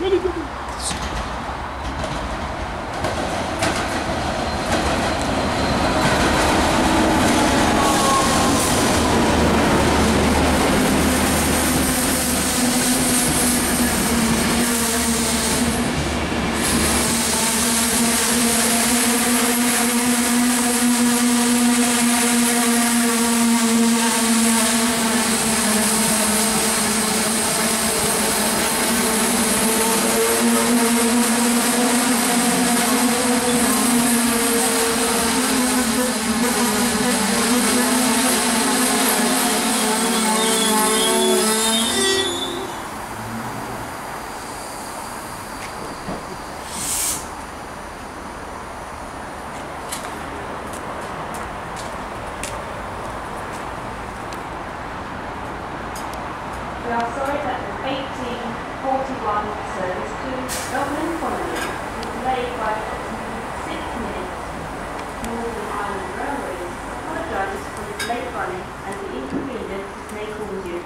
Ele deu We are sorry that the 1841 service to Dublin Connolly was delayed by approximately six minutes. Northern Ireland Railways apologises for this late running and the inconvenience this may cause you.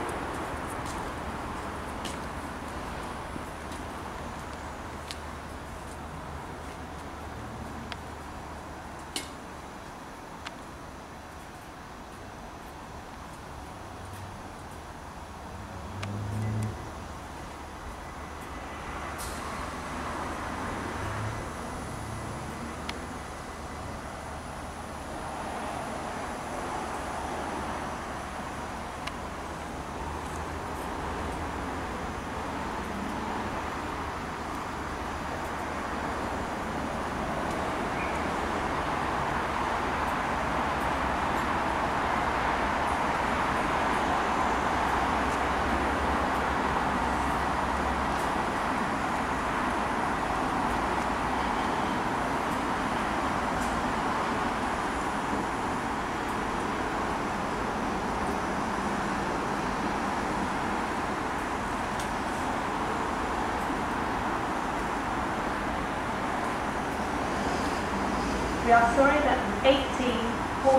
We are sorry that the 1841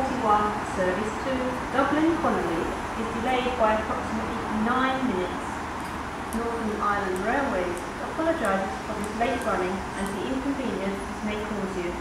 service to Dublin Connolly is delayed by approximately nine minutes. Northern Ireland Railways apologises for this late running and the inconvenience this may cause you.